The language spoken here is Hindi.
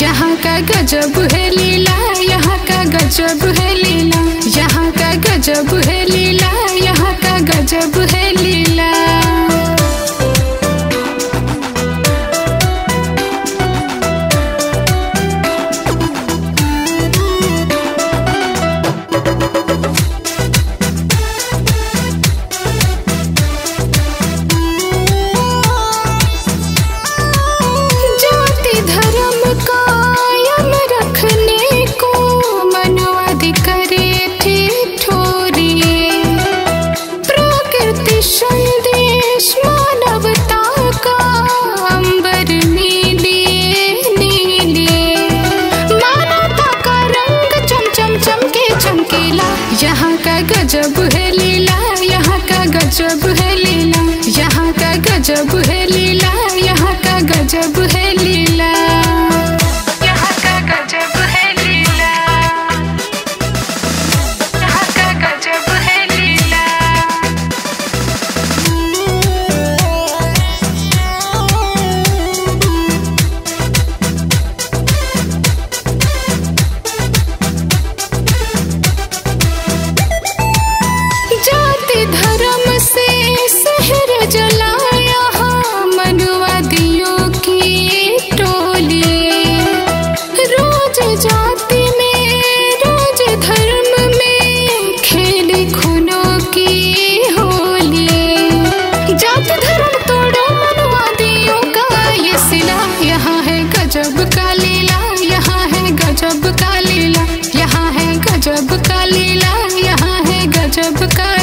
यहाँ का गजब है लीला, यहाँ का गजब है लीला, यहाँ का गजब है लीला, यहाँ का गजब है गजब है लीला यहाँ का गजब है लीला यहाँ का गजब है लीला। मामला यहाँ है गजब का